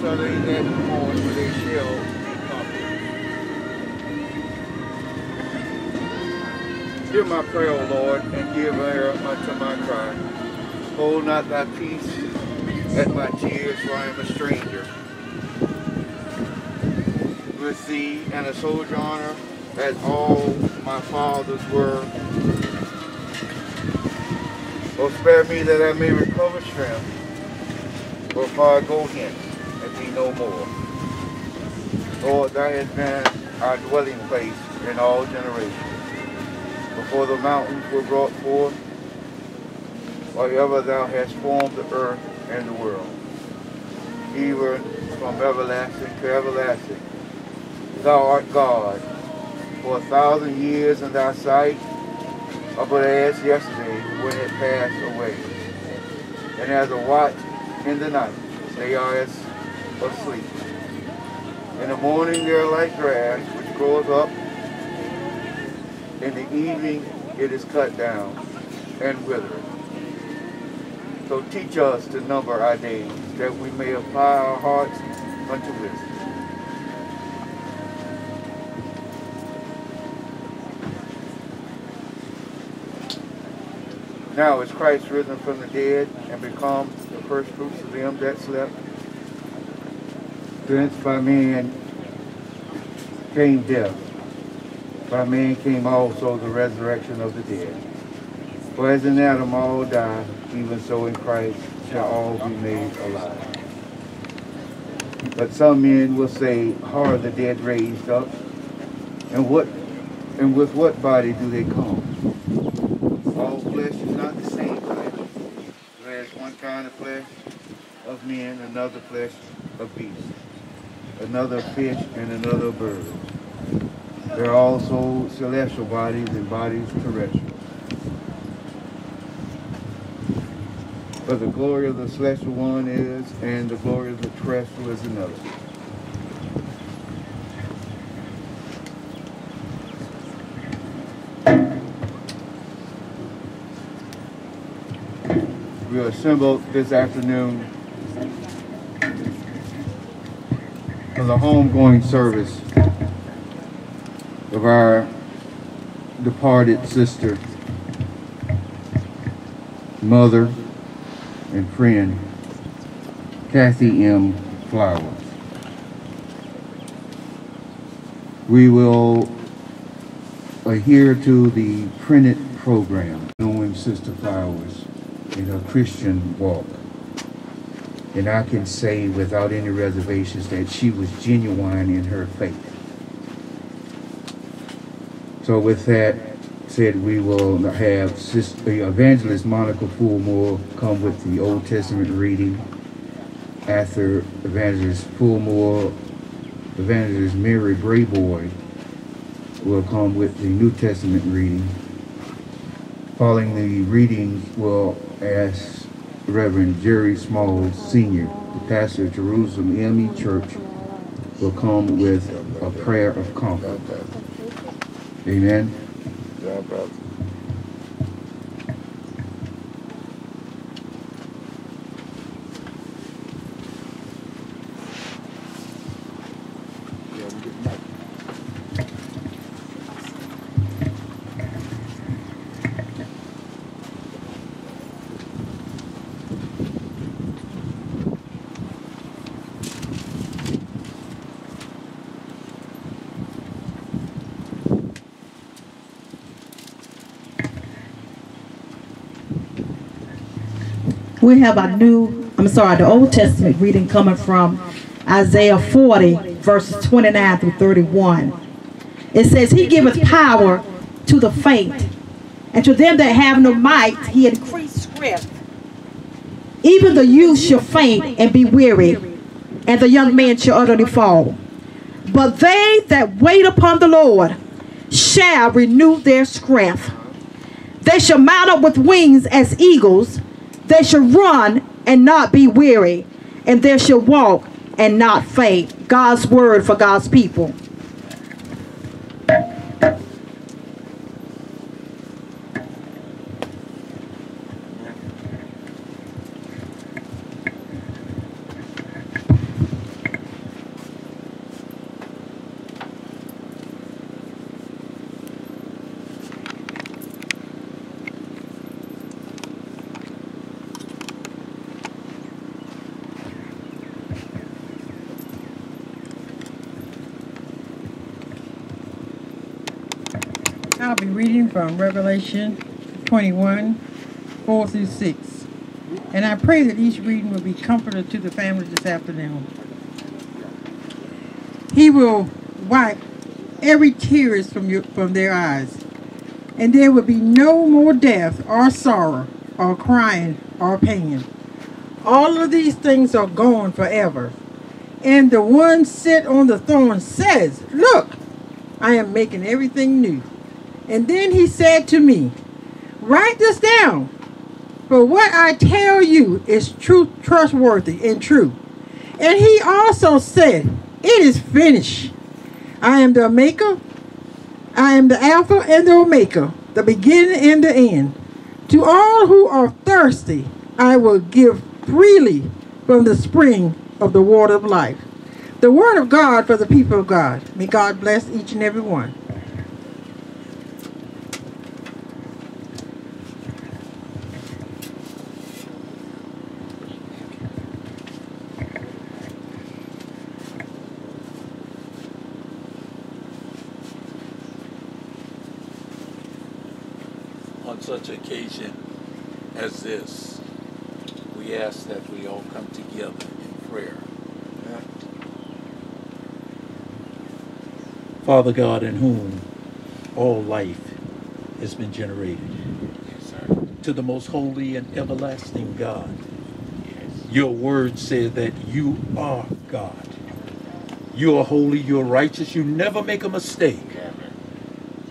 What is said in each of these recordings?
they shall. Hear my prayer, O Lord, and give ear unto my cry. Hold not thy peace at my tears, for I am a stranger. With thee and a sojourner, as all my fathers were. O spare me that I may recover strength, before I go hence no more. Lord, thou hast been our dwelling place in all generations. Before the mountains were brought forth, or ever thou hast formed the earth and the world, even from everlasting to everlasting. Thou art God, for a thousand years in thy sight, are but as yesterday when it passed away. And as a watch in the night, they are as asleep. In the morning they are like grass which grows up. In the evening it is cut down and withered. So teach us to number our days, that we may apply our hearts unto wisdom. Now is Christ risen from the dead and become the first fruits of them that slept. Thence by man came death. By man came also the resurrection of the dead. For as in Adam all die, even so in Christ shall all be made alive. But some men will say, How are the dead raised up? And what and with what body do they come? All flesh is not the same flesh. There is one kind of flesh of men, another flesh of beasts, another fish, and another bird. There are also celestial bodies and bodies terrestrial. But the glory of the celestial one is, and the glory of the terrestrial is another. We are assembled this afternoon for the homegoing service of our departed sister, mother, and friend, Kathy M. Flowers. We will adhere to the printed program, knowing Sister Flowers in her Christian walk. And I can say without any reservations that she was genuine in her faith. So with that said, we will have Sister uh, Evangelist Monica Fullmore come with the Old Testament reading. After Evangelist Fullmore, Evangelist Mary Brayboy will come with the New Testament reading. Following the readings, we'll ask Reverend Jerry Smalls Sr., the pastor of Jerusalem ME Church, will come with a prayer of comfort. Amen. Have a new, I'm sorry, the Old Testament reading coming from Isaiah 40, verses 29 through 31. It says, He giveth power to the faint, and to them that have no might, He increased strength. Even the youth shall faint and be weary, and the young man shall utterly fall. But they that wait upon the Lord shall renew their strength. They shall mount up with wings as eagles. They shall run and not be weary, and they shall walk and not faint. God's word for God's people. I'll be reading from Revelation 21, 4 through 6. And I pray that each reading will be comforter to the family this afternoon. He will wipe every tears from your from their eyes. And there will be no more death or sorrow or crying or pain. All of these things are gone forever. And the one sit on the throne says, Look, I am making everything new. And then he said to me, Write this down, for what I tell you is true, trustworthy, and true. And he also said, It is finished. I am the maker, I am the Alpha and the Omega, the beginning and the end. To all who are thirsty, I will give freely from the spring of the water of life. The word of God for the people of God. May God bless each and every one. on such occasion as this, we ask that we all come together in prayer. Father God, in whom all life has been generated, to the most holy and everlasting God, your word said that you are God. You are holy, you're righteous, you never make a mistake.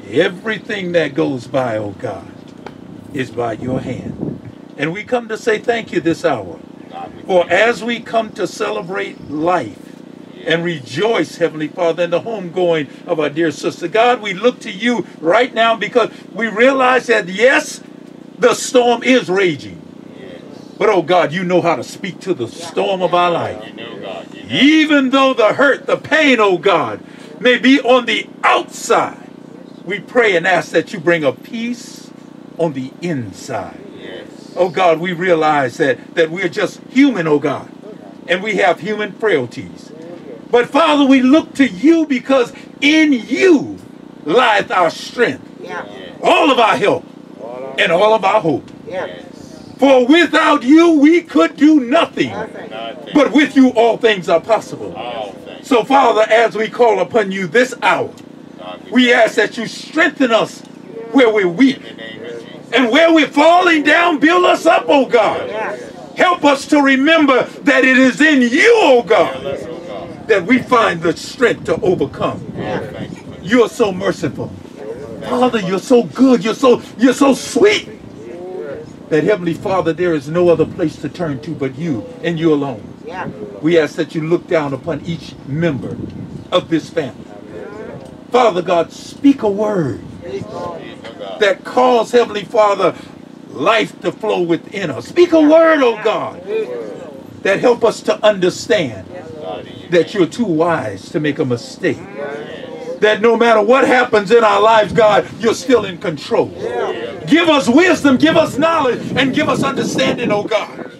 Everything that goes by, oh God, is by your hand. And we come to say thank you this hour. For as we come to celebrate life and rejoice, Heavenly Father, in the homegoing of our dear sister, God, we look to you right now because we realize that, yes, the storm is raging. But, oh God, you know how to speak to the storm of our life. You know God. Even though the hurt, the pain, oh God, may be on the outside, we pray and ask that you bring a peace on the inside. Yes. Oh God, we realize that, that we're just human, oh God, and we have human frailties. But Father, we look to you because in you lieth our strength, all of our help, and all of our hope. For without you, we could do nothing. But with you, all things are possible. So, Father, as we call upon you this hour, we ask that you strengthen us where we're weak. And where we're falling down, build us up, oh God. Help us to remember that it is in you, oh God, that we find the strength to overcome. You are so merciful. Father, you're so good. You're so you're so sweet. That Heavenly Father, there is no other place to turn to but you and you alone. We ask that you look down upon each member of this family. Father God, speak a word that calls, Heavenly Father life to flow within us. Speak a word, oh God, that help us to understand that you're too wise to make a mistake. That no matter what happens in our lives, God, you're still in control. Give us wisdom, give us knowledge, and give us understanding, oh God.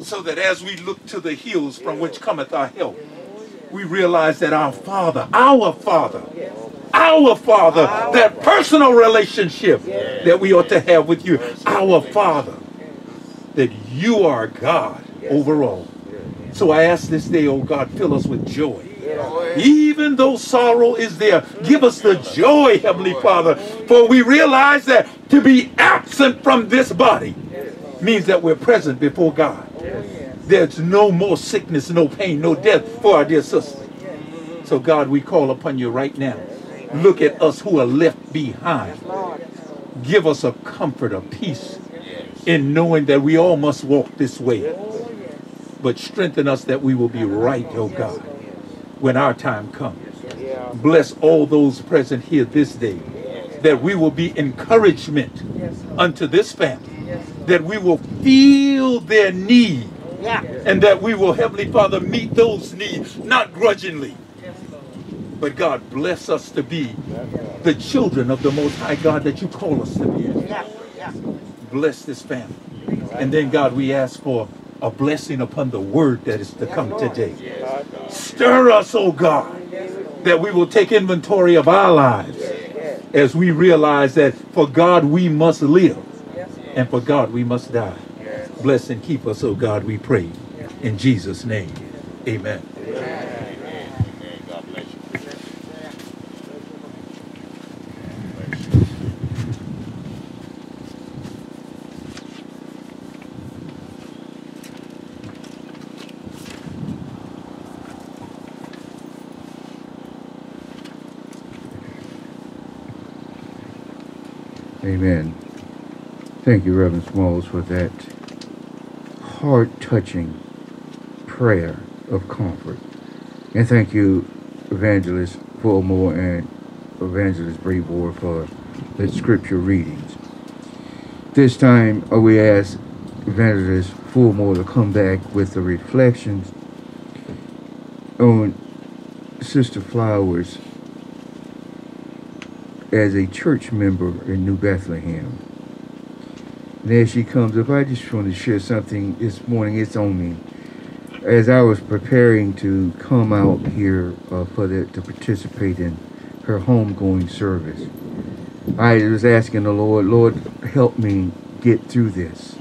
So that as we look to the hills from which cometh our help, we realize that our Father, our Father, our Father, that personal relationship that we ought to have with you, our Father, that you are God overall. So I ask this day, oh God, fill us with joy. Even though sorrow is there, give us the joy, Heavenly Father, for we realize that to be absent from this body means that we're present before God. There's no more sickness, no pain, no death for our dear sister. So, God, we call upon you right now. Look at us who are left behind. Give us a comfort, a peace in knowing that we all must walk this way. But strengthen us that we will be right, oh God, when our time comes. Bless all those present here this day, that we will be encouragement unto this family, that we will feel their need, and that we will, Heavenly Father, meet those needs, not grudgingly. But God, bless us to be the children of the Most High God that you call us to be. Bless this family. And then, God, we ask for a blessing upon the word that is to come today. Stir us, oh God, that we will take inventory of our lives as we realize that for God we must live and for God we must die. Bless and keep us, oh God, we pray. In Jesus' name, amen. Amen. Thank you, Reverend Smalls, for that heart-touching prayer of comfort. And thank you, Evangelist Fullmore and Evangelist Brayboy for the scripture readings. This time, uh, we ask Evangelist Fullmore to come back with the reflections on Sister Flowers as a church member in New Bethlehem. As she comes up, I just want to share something this morning. It's on me. As I was preparing to come out here uh, for the, to participate in her homegoing service, I was asking the Lord, Lord, help me get through this.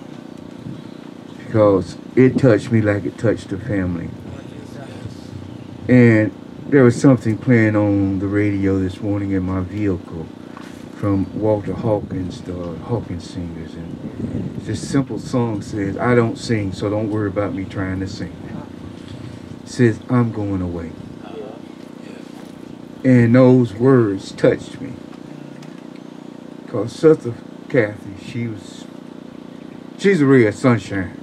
Because it touched me like it touched the family. And there was something playing on the radio this morning in my vehicle from Walter Hawkins, the Hawkins singers. And this simple song says, I don't sing, so don't worry about me trying to sing. It says, I'm going away. And those words touched me. Because Sister Kathy, she was, she's a real sunshine.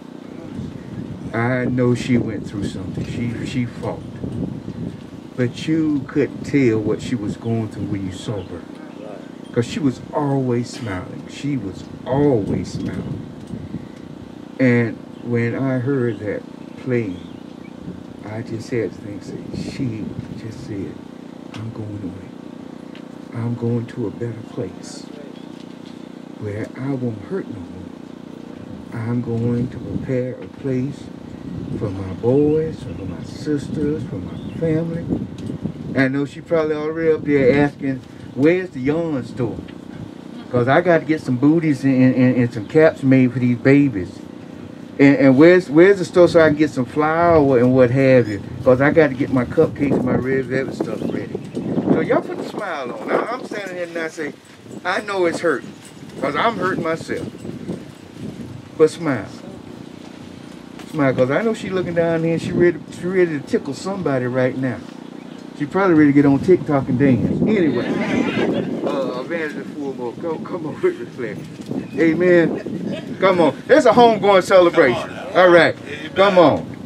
I know she went through something. She she fought. But you couldn't tell what she was going through when you saw her. Because she was always smiling. She was always smiling. And when I heard that playing, I just had to think, say, she just said, I'm going away. I'm going to a better place where I won't hurt no more. I'm going to prepare a place for my boys, for my sisters, for my family. I know she probably already up there asking, where's the yarn store? Because I got to get some booties and, and, and some caps made for these babies. And, and where's where's the store so I can get some flour and what have you? Because I got to get my cupcakes and my red velvet stuff ready. So y'all put a smile on. I, I'm standing here and I say, I know it's hurting. Because I'm hurting myself. But smile. Smile, because I know she looking down there and she ready, she ready to tickle somebody right now. She probably ready to get on TikTok and dance. Anyway. Uh, Evangelist Fullmore, come, come on with reflection. Amen. Come on. It's a homegoing celebration. All right. Come on.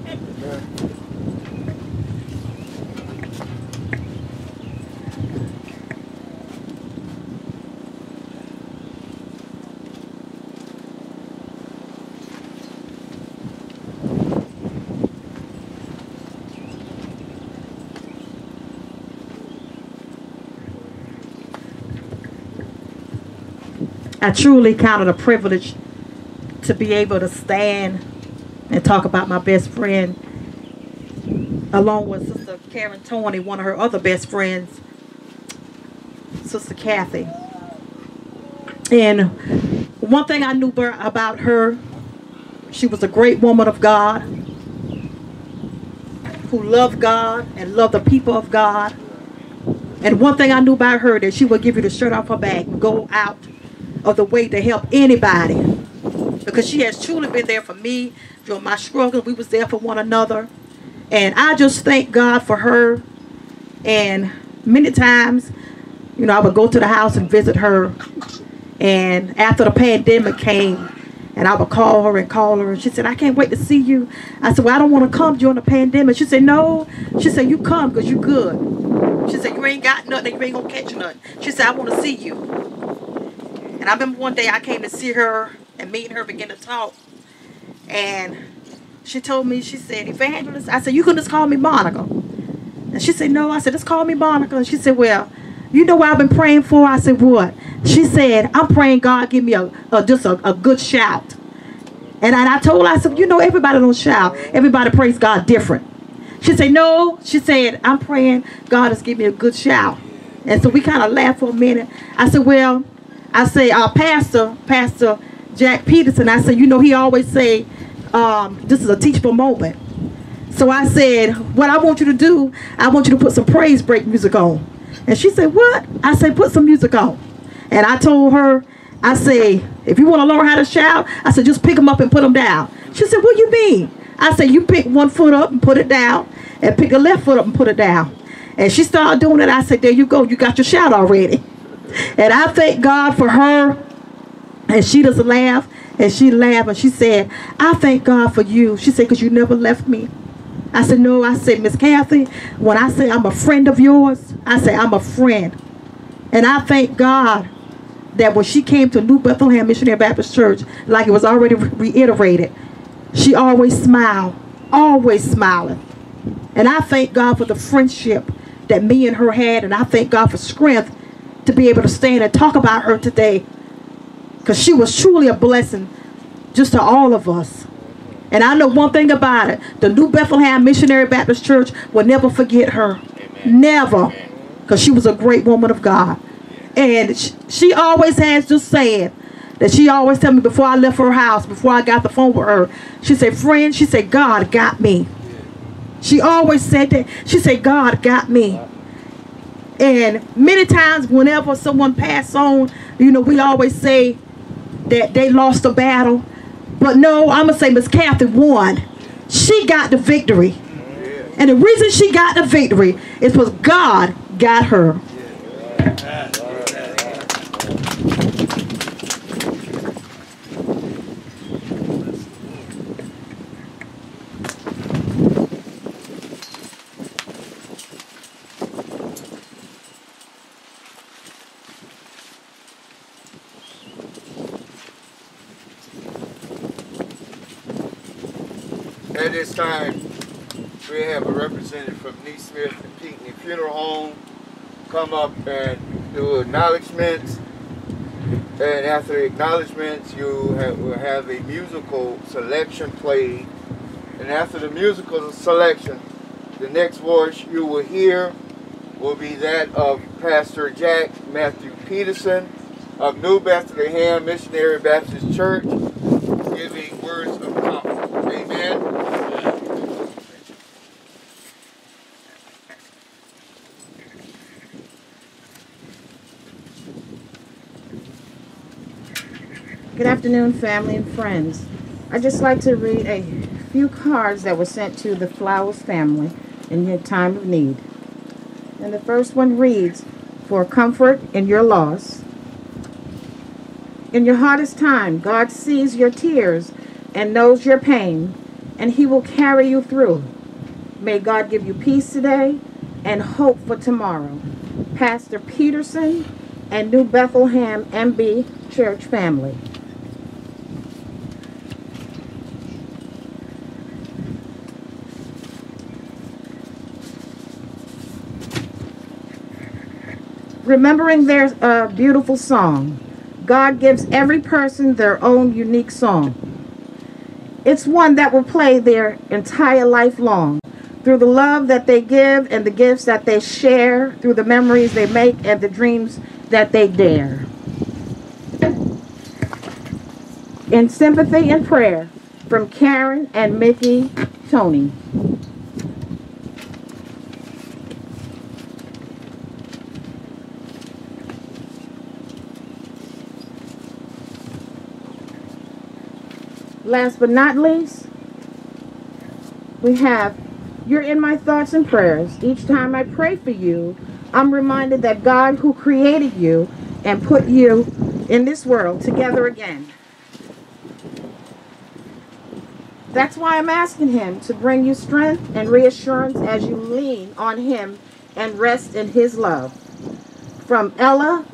I truly count it a privilege to be able to stand and talk about my best friend along with Sister Karen Tony, one of her other best friends, Sister Kathy. And one thing I knew about her, she was a great woman of God who loved God and loved the people of God. And one thing I knew about her that she would give you the shirt off her back go out of the way to help anybody. Because she has truly been there for me during my struggle. We was there for one another. And I just thank God for her. And many times, you know, I would go to the house and visit her. And after the pandemic came, and I would call her and call her, and she said, I can't wait to see you. I said, Well, I don't want to come during the pandemic. She said, No. She said, You come because you good. She said, You ain't got nothing, you ain't gonna catch nothing. She said, I want to see you. And I remember one day I came to see her and me and her began to talk. And she told me, she said, Evangelist, I said, You can just call me Monica. And she said, No. I said, Just call me Monica. And she said, Well, you know what I've been praying for? I said, What? She said, I'm praying God give me a, a just a, a good shout. And I, I told her, I said, You know, everybody don't shout. Everybody praise God different. She said, No. She said, I'm praying God has give me a good shout. And so we kind of laughed for a minute. I said, well, I say, our pastor, Pastor Jack Peterson, I said, you know, he always say, um, this is a teachable moment. So I said, what I want you to do, I want you to put some praise break music on. And she said, what? I said, put some music on. And I told her, I say, if you want to learn how to shout, I said, just pick them up and put them down. She said, what do you mean? I said, you pick one foot up and put it down, and pick a left foot up and put it down. And she started doing it. I said, there you go. You got your shout already. And I thank God for her. And she doesn't laugh. And she laughed and she said, I thank God for you. She said, because you never left me. I said, no. I said, Miss Kathy, when I say I'm a friend of yours, I say I'm a friend. And I thank God that when she came to New Bethlehem Missionary Baptist Church, like it was already reiterated, she always smiled, always smiling. And I thank God for the friendship that me and her had, and I thank God for strength to be able to stand and talk about her today. Because she was truly a blessing just to all of us. And I know one thing about it. The New Bethlehem Missionary Baptist Church will never forget her. Never. Because she was a great woman of God. And she always has just said that she always tell me before I left her house, before I got the phone with her, she said, friend, she said, God got me. She always said that. She said, God got me. And many times whenever someone pass on, you know, we always say that they lost a battle. But no, I'm going to say Miss Kathy won. She got the victory. And the reason she got the victory is because God got her. At this time, we have a representative from Nesmith and Pinckney Funeral Home come up and do acknowledgments. And after the acknowledgments, you have, will have a musical selection played. And after the musical selection, the next voice you will hear will be that of Pastor Jack Matthew Peterson of New Bethlehem Missionary Baptist Church, giving words of comfort. Amen. Afternoon, family and friends. I'd just like to read a few cards that were sent to the Flowers family in your time of need. And the first one reads, For comfort in your loss. In your hardest time, God sees your tears and knows your pain, and He will carry you through. May God give you peace today and hope for tomorrow. Pastor Peterson and New Bethlehem MB Church family. Remembering their uh, beautiful song. God gives every person their own unique song. It's one that will play their entire life long through the love that they give and the gifts that they share, through the memories they make and the dreams that they dare. In sympathy and prayer from Karen and Mickey Tony. Last but not least, we have You're in my thoughts and prayers. Each time I pray for you, I'm reminded that God who created you and put you in this world together again. That's why I'm asking Him to bring you strength and reassurance as you lean on Him and rest in His love. From Ella,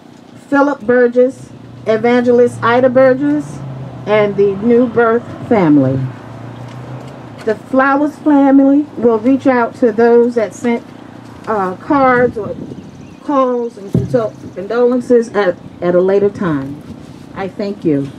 Philip Burgess, Evangelist Ida Burgess, and the New Birth family. The Flowers family will reach out to those that sent uh, cards or calls and condolences at, at a later time. I thank you.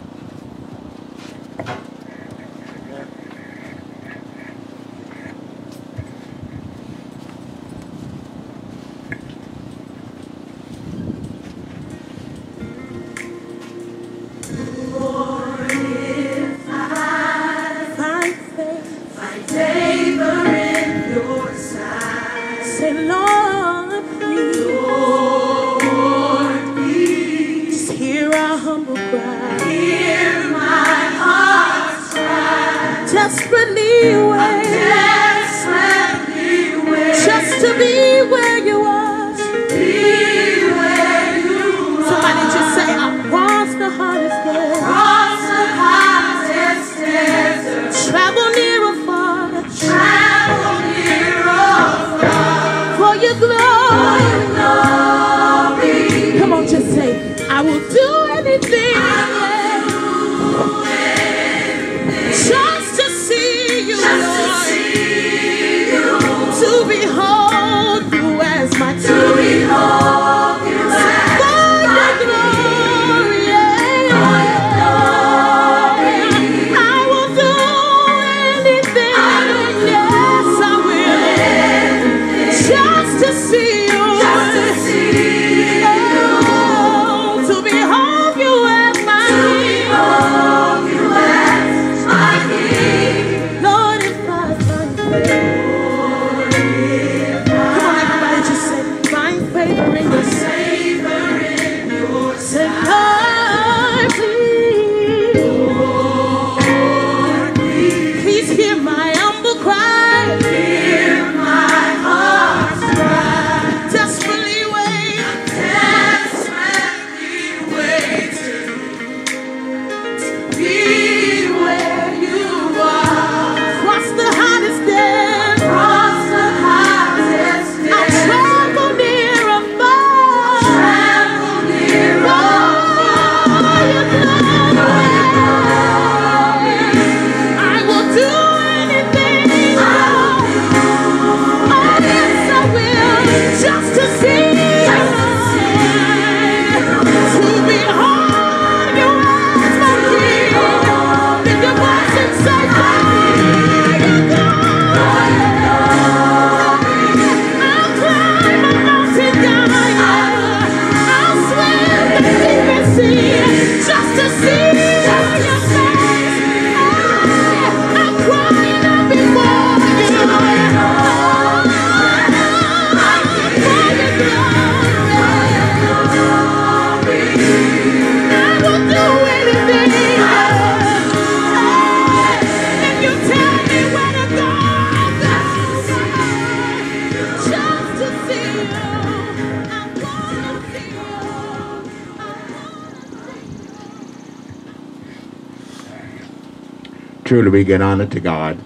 Truly, we give honor to God,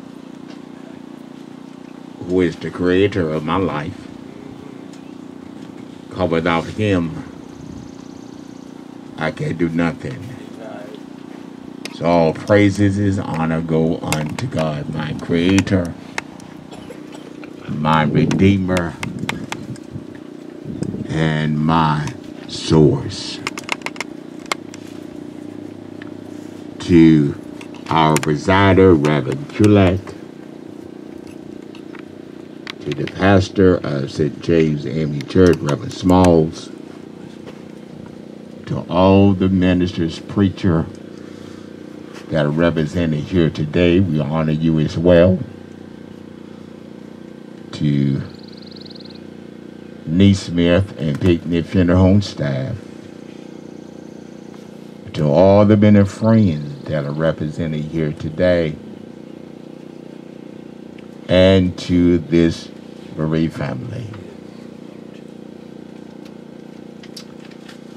who is the creator of my life. Because without Him, I can do nothing. So all praises is honor go unto God, my creator, my redeemer, and my source. To our presider, Reverend Kulak, to the pastor of St. James AME Church, Reverend Smalls, to all the ministers, preacher that are represented here today, we honor you as well. To Nesmith and Pinckney Funeral Home staff, to all the men and friends that are represented here today, and to this Marie family.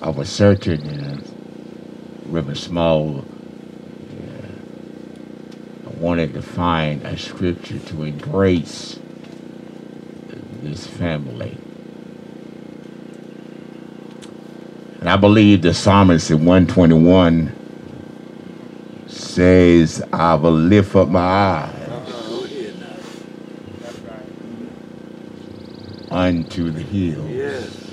I was searching in River Small. uh, I wanted to find a scripture to embrace this family. And I believe the psalmist in 121 says, I will lift up my eyes unto the hills.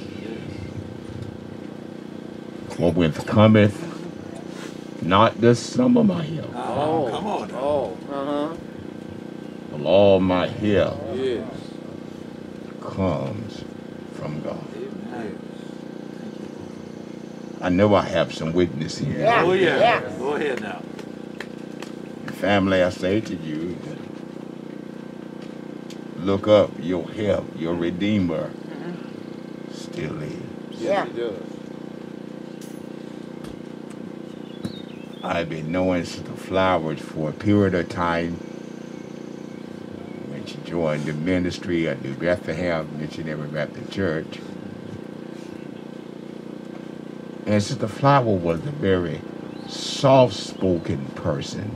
For whence cometh not the sum of my help, Oh, come on. Oh, uh-huh. but all my help Yes. comes from God. I know I have some witness here. Yeah. Oh, yeah. Yeah. Go ahead now. Family, I say to you, look up your help, your Redeemer still lives. Yeah. He does. I've been knowing Sister Flowers for a period of time. When she joined the ministry at New Bethlehem Missionary Baptist Church. And Sister Flower was a very soft-spoken person,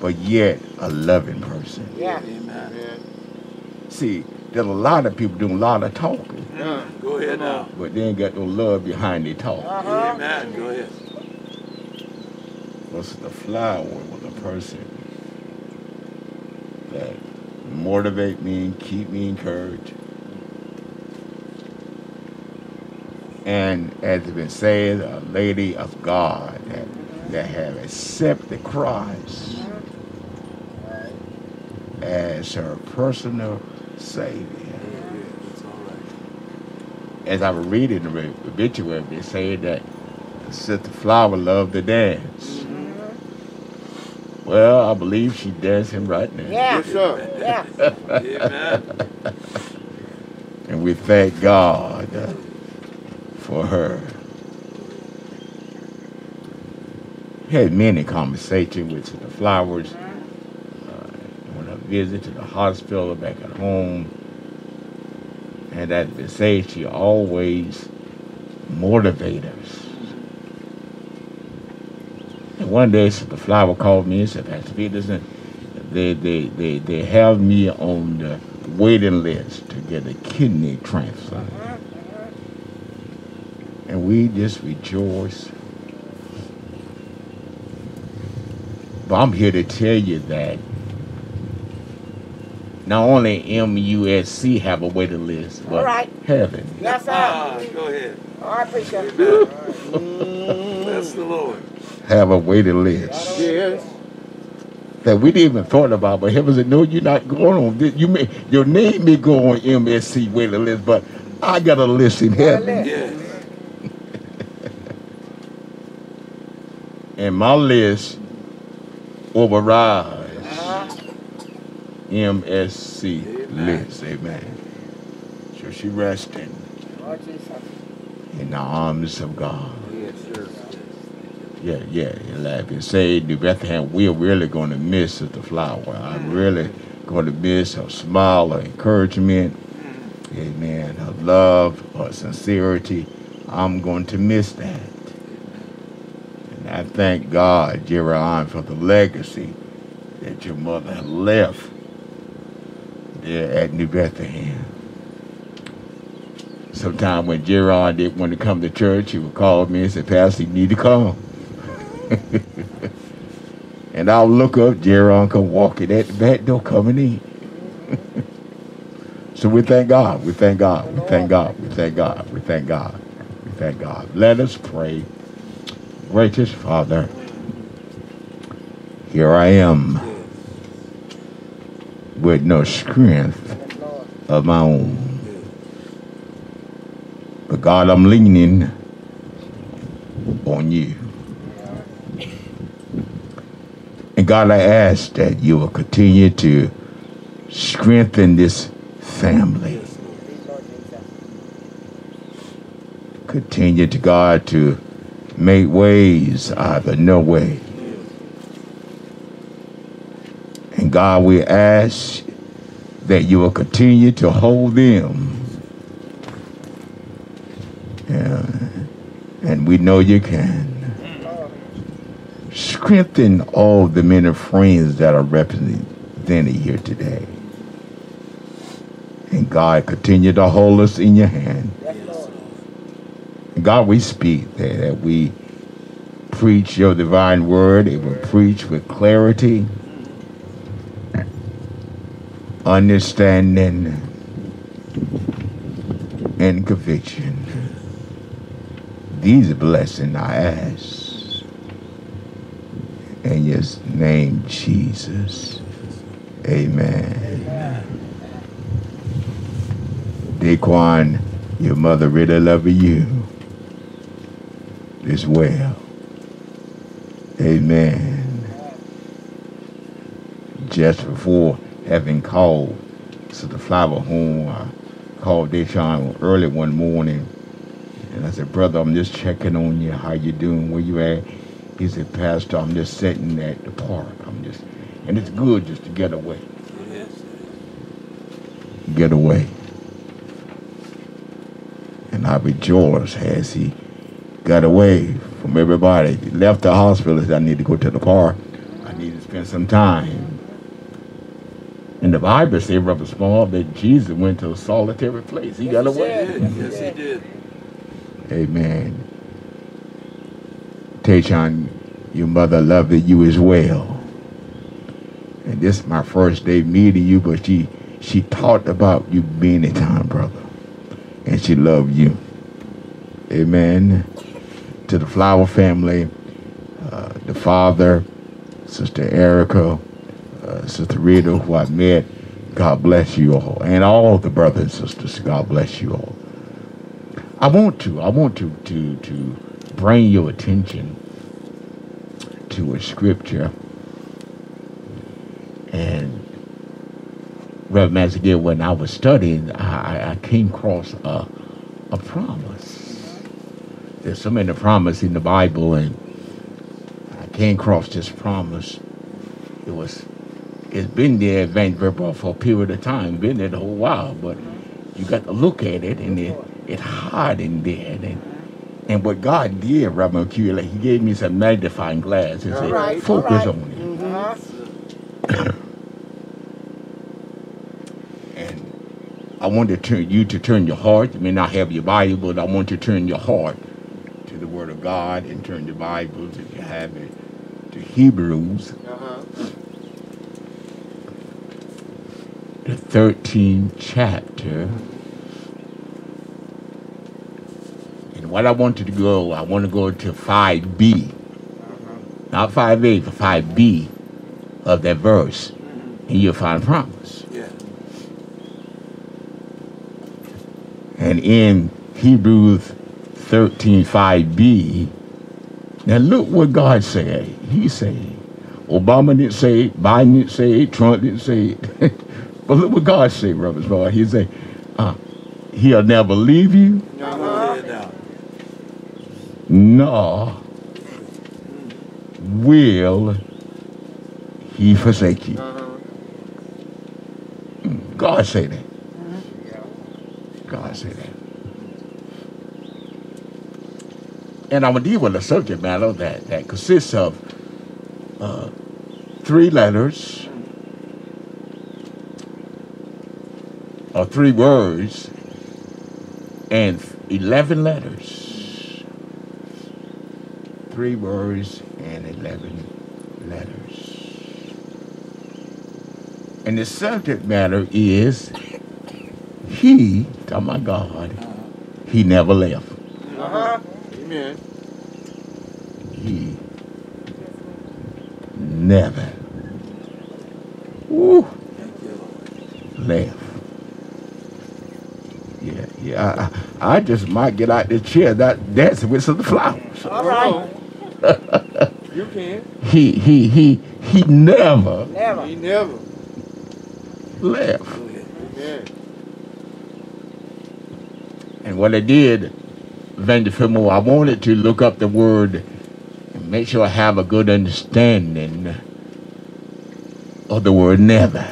but yet a loving person. Yeah. Amen. See, there's a lot of people doing a lot of talking, Yeah. Go ahead now. but they ain't got no love behind their talk. Uh-huh. Amen. Go ahead. was the flower was a person that motivate me and keep me encouraged. And as has been said, a lady of God that, that have accepted Christ as her personal Savior. That's all right. As I was reading the obituary, they said that Sister Flower loved to dance. Well, I believe she dancing right now. Yeah. Yes, sir. Yeah. Amen. And we thank God for her. Had many conversations with the flowers uh, when I visited the hospital back at home. And as they say, she always motivates us. And one day, the flower called me and said, Pastor Peterson, they, they, they, they have me on the waiting list to get a kidney transplant. And we just rejoice. I'm here to tell you that not only MUSC have a waiting list, but All right. heaven. Yes, sir. Ah, go ahead. All right, preacher. Bless the Lord. have a waiting list Yes. that we didn't even thought about. But heaven said, "No, you're not going on. this. You may your name may go on MSC waiting list, but I got a list in heaven, Yes. and my list overrides Uh-huh. MSC Amen. list. Amen. So she resting in the arms of God. Yeah, yeah. And like you say, New Bethlehem, we're really going to miss Sister Flower. I'm really going to miss her smile, her encouragement, amen, her love, her sincerity. I'm going to miss that. I thank God, Jeron, for the legacy that your mother left there at New Bethlehem. Sometime when Jeron didn't want to come to church, he would call me and say, Pastor, you need to come. and I'll look up, Jeron come walking at the back door coming in. so we thank God, we thank God, we thank God, we thank God, we thank God, we thank God. Let us pray. Gracious Father, here I am with no strength of my own. But God, I'm leaning on you. And God, I ask that you will continue to strengthen this family. Continue to God to make ways out of no way. And God, we ask that you will continue to hold them. And we know you can. Strengthen all the men and friends that are represented here today. And God, continue to hold us in your hand. God, we speak that, that we preach your divine word. It will preach with clarity, understanding, and conviction. These blessings I ask. In your name, Jesus. Amen. Daquan, your mother really loves you as well. Amen. Just before having called the flower home, I called Deshaun early one morning, and I said, "Brother, I'm just checking on you. How you doing? Where you at?" He said, "Pastor, I'm just sitting at the park. I'm just, and it's good just to get away. Get away." And I rejoiced as he got away from everybody. He left the hospital. Said, I need to go to the park. I need to spend some time. And the Bible says, Brother Small, that Jesus went to a solitary place. He got away. Yes, he did. Amen. Tachan, your mother loved you as well. And this is my first day meeting you, but she she talked about you being a time brother. And she loved you. Amen. To the Flower family, uh, the father, Sister Erica, uh, Sister Rita, who I met, God bless you all. And all the brothers and sisters, God bless you all. I want to, I want to, to, to bring your attention to a scripture. And Reverend Master when I was studying, I, I- I came across a, a promise. There's so many promises in the Bible, and I came across this promise. It was, it's been there, Advanced Verbal, for a period of time, been there the whole while, but you got to look at it, and it, it hard in there. And, and what God did, Reverend Q, he gave me some magnifying glass and said, right, focus right. on it. Uh-huh. And I want to turn you to turn your heart. You may not have your Bible, but I want you to turn your heart to the Word of God and turn your Bibles, if you have it, to Hebrews, Uh-huh. the 13th chapter. And what I want you to go, I want to go to 5b, not 5a, but 5b of that verse, and you'll find promise. Yeah. And in Hebrews 13, 5b, now look what God said. He said, Obama didn't say it, Biden didn't say it, Trump didn't say it. but look what God said, brothers. Boy. He said, uh, he'll never leave you, down. nor will he forsake you. Uh-huh. God said that. God said that. And I'm gonna deal with a subject matter that that consists of uh, three letters or three words and 11 letters. Three words and 11 letters. And the subject matter is He, oh my God, He never left. Uh-huh. He never woo, left. Yeah, yeah. I, I just might get out the chair that dancing with some flowers. All right. you can. He he he he never Never. He never. left. Amen. And what I did, Vander Fillmore, I wanted to look up the word and make sure I have a good understanding of the word never.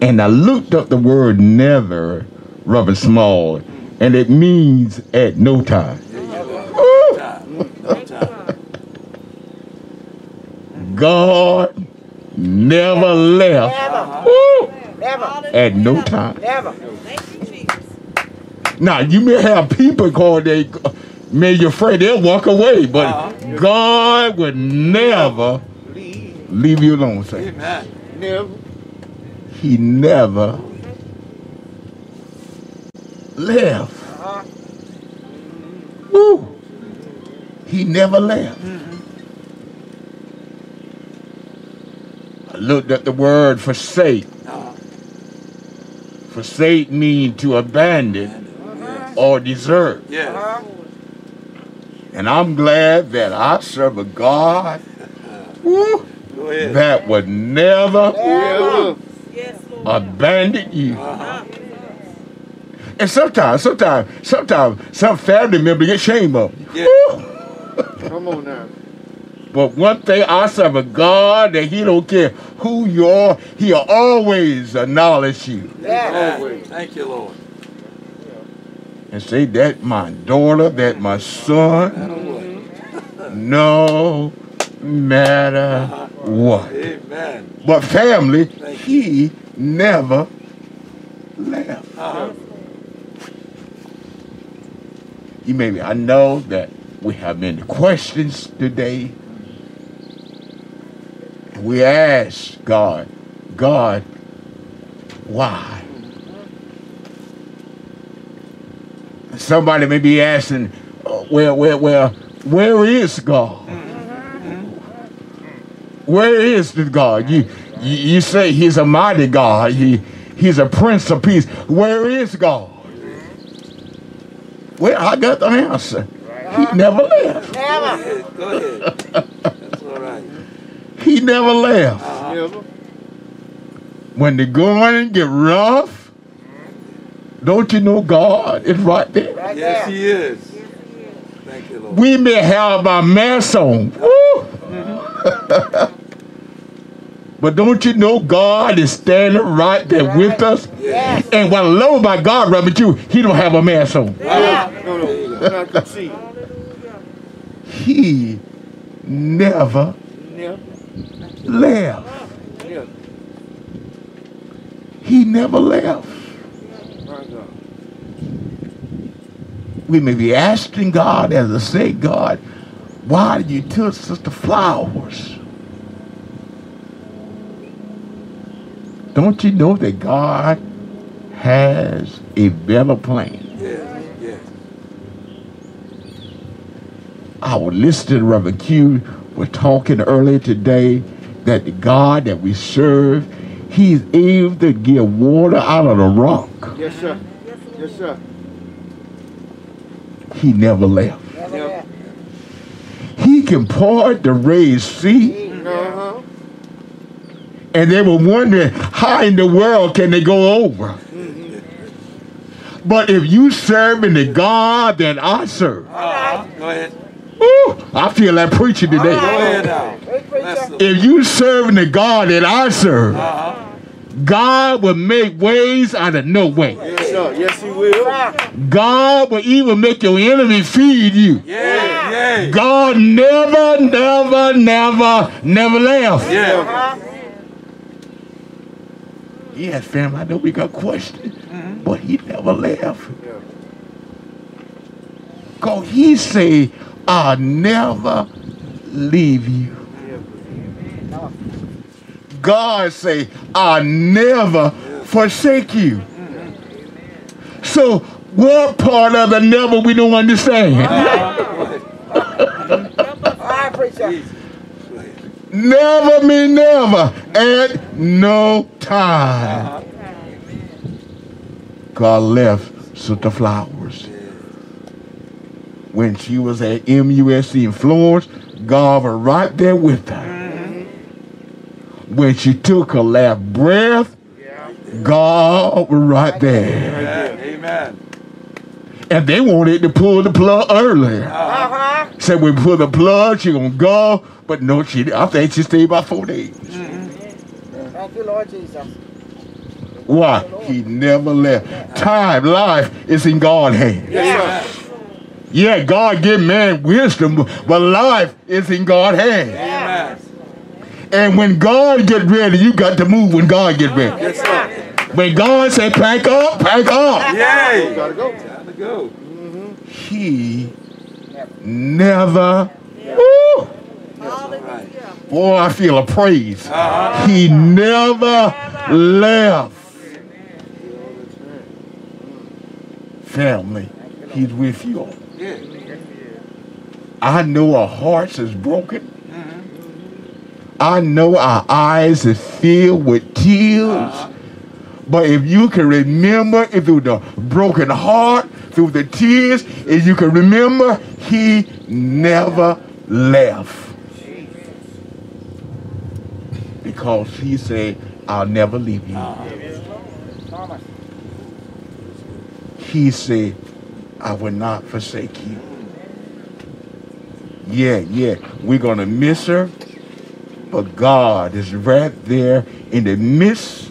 And I looked up the word never, Robert Small, and it means at no time. God never left. Woo! At no time. Now you may have people call they may your friend they'll walk away, but uh-huh. God would never Leave. leave you alone, say. Never. He never left. Uh-huh. Woo! He never left. Mm-hmm. I looked at the word forsake. Uh-huh. Forsake means to abandon or deserve. Yeah. And I'm glad that I serve a God woo, Go ahead. that would never Never. abandon you. Uh-huh. And sometimes, sometimes, sometimes, some family member get shame of you. Yeah. Come on now. But one thing, I serve a God that He don't care who you are. He'll always acknowledge you Always. Thank you, Lord. And say that my daughter, that my son, no matter what. Amen. But family, He never left. Uh-huh. You maybe I know that we have many questions today. We ask God, God, why? Somebody may be asking, uh, where, where, where, where is God? Where is the God? You, you, you say He's a mighty God. He, he's a Prince of Peace. Where is God? Well, I got the answer. He never left. Go ahead. Go ahead. That's all right. He never left. Never. When the going get rough, don't you know God is right there? Yes, He is. Thank you, Lord. We may have our mask on. Woo! Mm-hmm. but don't you know God is standing right there with us? Yes. And what I love about God, Reverend, you, he don't have a mask on. No, no. We're. He never Never. left. Never. He never left. My God. We may be asking God, as I say, God, why did you took Sister Flowers? Don't you know that God has a better plan? Yes. Yes. I was listening to Reverend Q was talking earlier today that the God that we serve, He's able to give water out of the rock. Yes, sir. Yes, sir. He never left. Never. He can part the Red Sea. Uh-huh. and they were wondering how in the world can they go over. But if you serving the God that I serve, Uh-huh. Go ahead. ooh, I feel like preaching Go today. ahead now. Bless the Lord. If you serving the God that I serve, Uh-huh. God will make ways out of no way. Yes, sir. Yes, he will. God will even make your enemy feed you. Yeah, yeah. God never, never, never, never left. Yeah. Uh-huh. Yes, family, I know we got questions, mm-hmm. but he never left. Because he say, I'll never leave you. God say, I'll never forsake you. So what part of the never we don't understand? Never mean never at no time. God left Sister Flowers. When she was at MUSC in Florence, God was right there with her. When she took her last breath, God was right there. Amen. Amen. And they wanted to pull the plug earlier. Uh-huh. Said we pull the plug, she gonna go. But no, she I think she stayed about four days. Mm-hmm. Thank you, Lord Jesus. Why? He never left. Time, life is in God's hand. Yes. Yeah, God give man wisdom, but life is in God's hand. Amen. And when God get ready, you got to move when God get ready. Yes, sir. When God say pack up, pack up. Yay. Gotta go. Time to go. He never. Woo, boy, I feel a praise. Uh-huh. He never left. Family, he's with you I know our hearts is broken. I know our eyes are filled with tears. But if you can remember, it was the broken heart, through the tears, if you can remember, he never left. Because he said, I'll never leave you. He said, I will not forsake you. Yeah, yeah, we're going to miss her, but God is right there in the midst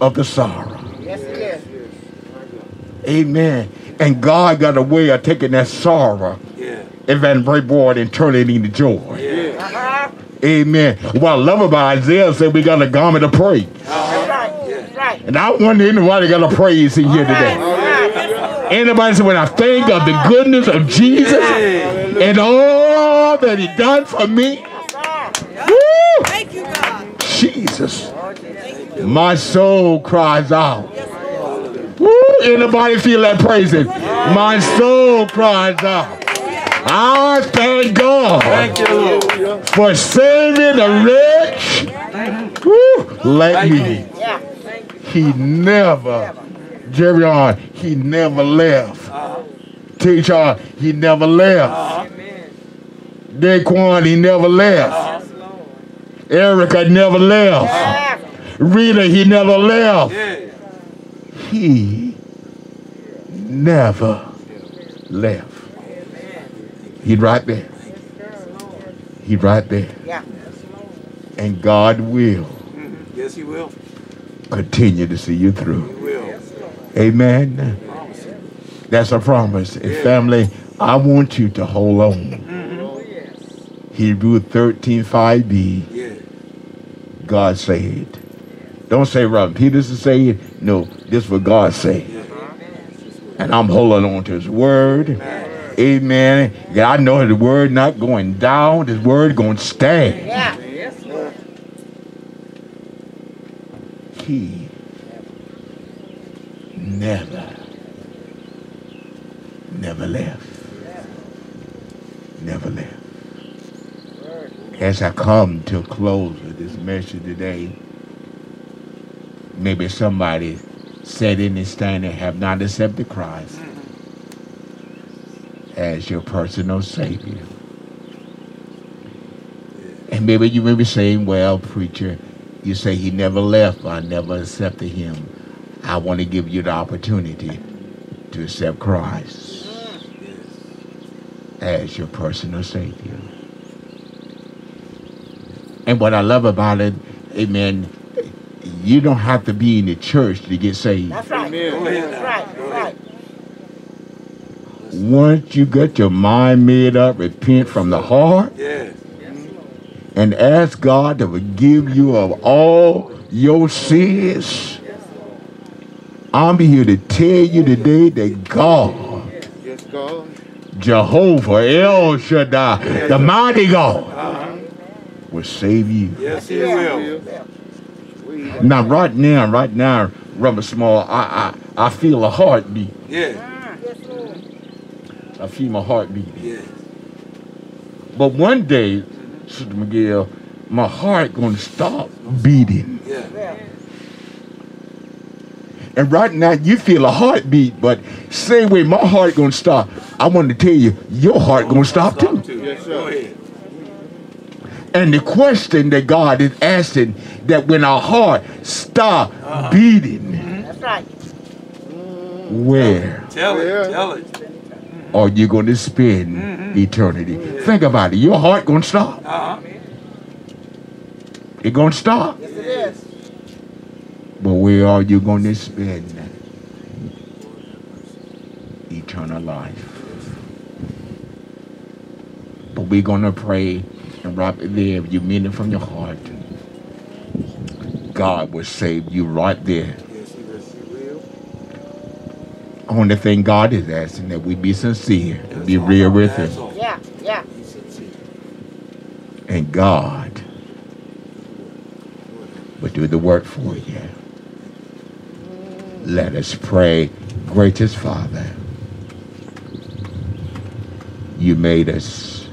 of the sorrow. Yes, it is. Amen. And God got a way of taking that sorrow Yeah. and Van Board and turning it into joy. Uh-huh. Amen. What I love about Isaiah said we got a garment of praise. That's right. That's. And I wonder anybody got a praise in here today. Right. Anybody say when I think of the goodness of Jesus and all that he done for me. Woo! Thank you, God. Jesus. My soul cries out. Woo! Anybody feel that praising? My soul cries out. I thank God Thank you, for saving a wretch. Woo! Like me. He never, Jerry on, he never left. Teacher, he never left. Uh-huh. Daquan, he never left. Erica never left. Yeah. Rita, he never left. Yeah. He never left. He's right there. He's right there. Yeah. And God will mm-hmm. Yes, he will. continue to see you through. He will. Amen. That's a promise. And family, I want you to hold on. Mm-hmm. Hebrew 13, 5b, Yeah. God said. Don't say Robert Peterson say it. No, this is what God said. And I'm holding on to his word. Amen. Yeah, I know his word not going down. His word going to stand. Yeah. He never, never left. Never left. As I come to a close this message today, maybe somebody said in this stand and have not accepted Christ as your personal Savior. And maybe you may be saying, well, preacher, you say he never left, but I never accepted him. I want to give you the opportunity to accept Christ mm. as your personal Savior. And what I love about it, amen, you don't have to be in the church to get saved. That's right. That's right. That's right. Once you get your mind made up, repent from the heart, Yeah. and ask God to forgive you of all your sins. I'm here to tell you today that God, Yes, God. Jehovah El Shaddai, the mighty God, will save you. Yes, he will. Now, right now, right now, Rubber Small, I, I, I feel a heartbeat. Yeah. I feel my heartbeat. Yeah. But one day, Sister Miguel, my heart gonna stop beating. Yeah. And right now you feel a heartbeat, but same way my heart gonna stop. I want to tell you, your heart gonna stop too. Yes, sir. Go ahead. And the question that God is asking that when our heart stop beating, That's right. where Tell it. Tell it. are you going to spend eternity? Think about it. Your heart gonna stop. Uh-huh. It gonna stop. Yes, it is. But where are you going to spend eternal life? But we're going to pray and right there, if you mean it from your heart, God will save you right there. Yes, he will. Only thing God is asking that we be sincere and be real with Him. Yeah. Yeah. And God will do the work for you. Mm. Let us pray. Gracious Father, you made us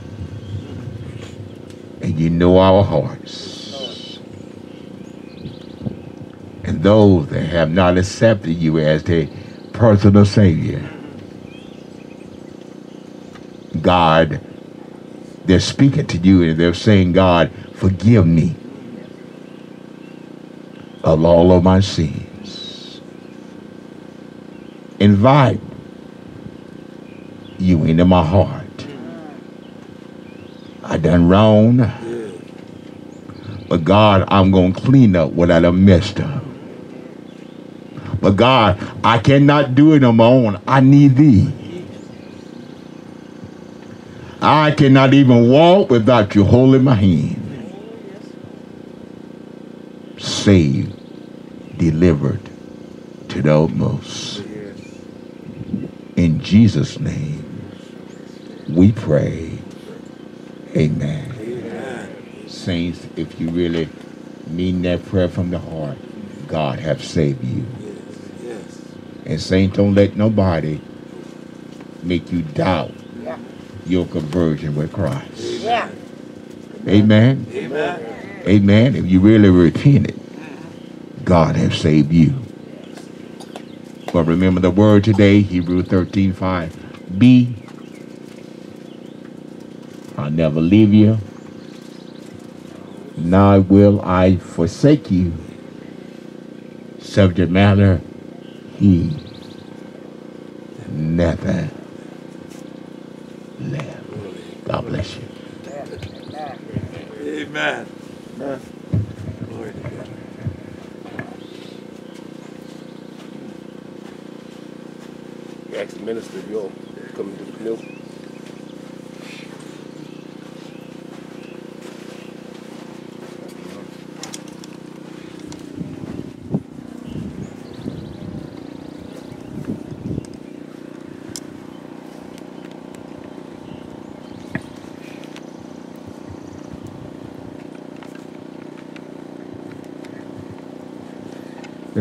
and you know our hearts. And those that have not accepted you as their personal Savior, God, they're speaking to you and they're saying, God, forgive me of all of my sins. Invite you into my heart. Done wrong, but God, I'm going to clean up what I done messed up. But God, I cannot do it on my own. I need thee. I cannot even walk without you holding my hand. Saved, delivered to the utmost. In Jesus' name, we pray. Amen. Saints, if you really mean that prayer from the heart, God have saved you. And saints, don't let nobody make you doubt your conversion with Christ. Amen. Amen. If you really repented, God have saved you. But remember the word today, Hebrew 13 5. Be. I'll never leave you. Nor will I forsake you. Subject matter, he never left. God bless you. Amen. Glory to God. Ask the minister if you'll come to the canoe.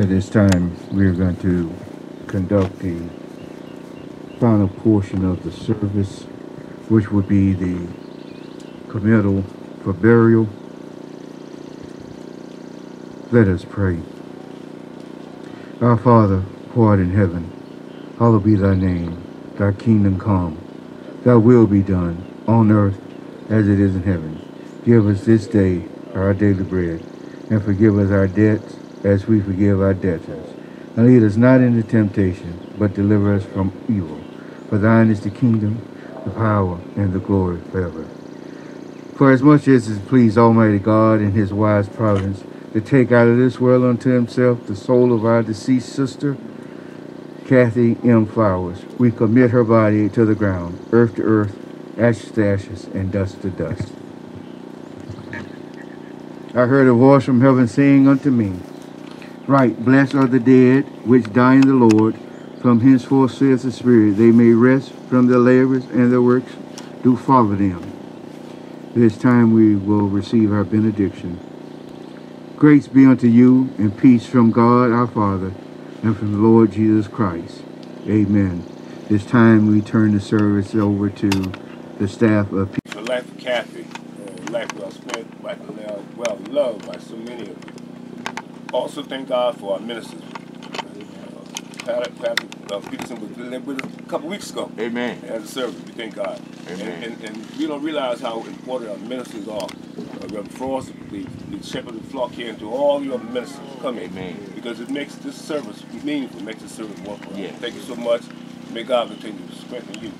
At this time, we're going to conduct the final portion of the service, which would be the committal for burial. Let us pray. Our Father, who art in heaven, hallowed be thy name. Thy kingdom come. Thy will be done on earth as it is in heaven. Give us this day our daily bread, and forgive us our debts as we forgive our debtors. And lead us not into temptation, but deliver us from evil. For thine is the kingdom, the power, and the glory forever. For as much as it pleased Almighty God in his wise providence to take out of this world unto himself the soul of our deceased sister, Kathy M. Flowers. We commit her body to the ground, earth to earth, ashes to ashes, and dust to dust. I heard a voice from heaven saying unto me, Right, blessed are the dead which die in the Lord. From henceforth saith the Spirit, they may rest from their labors, and their works do follow them. This time we will receive our benediction. Grace be unto you, and peace from God our Father, and from the Lord Jesus Christ. Amen. This time we turn the service over to the staff of The life of Kathy, uh, life well spent, well loved by so many of you. Also thank God for our ministers. Uh, Pat, Pat uh, Peterson was with us a couple weeks ago. Amen. As a service, we thank God. Amen. And, and, and we don't realize how important our ministers are. Uh, Reverend Frost, the, the shepherd of the flock here, and to all your ministers, come in. Amen. Because it makes this service meaningful, makes the service worthwhile. Yes. Thank you so much. May God continue to strengthen you.